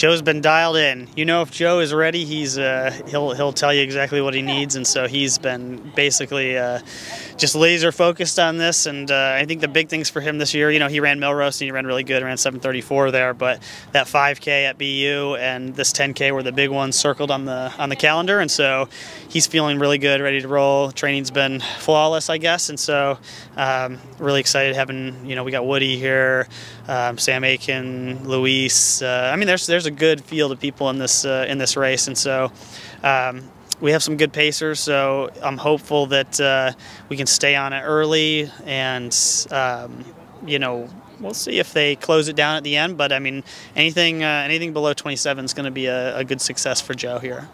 Joe's been dialed in. You know, if Joe is ready, he's uh, he'll he'll tell you exactly what he needs, and so he's been basically uh, just laser focused on this. And uh, I think the big things for him this year, you know, he ran Millrose and he ran really good, ran 7:34 there, but that 5K at BU and this 10K were the big ones circled on the on the calendar, and so he's feeling really good, ready to roll. Training's been flawless, I guess, and so um, really excited having you know we got Woody here, um, Sam Atkin, Luis. Uh, I mean, there's there's a good field of people in this uh, in this race, and so. Um, we have some good pacers, so I'm hopeful that uh, we can stay on it early, and um, you know we'll see if they close it down at the end. But I mean, anything uh, anything below 27 is going to be a, a good success for Joe here.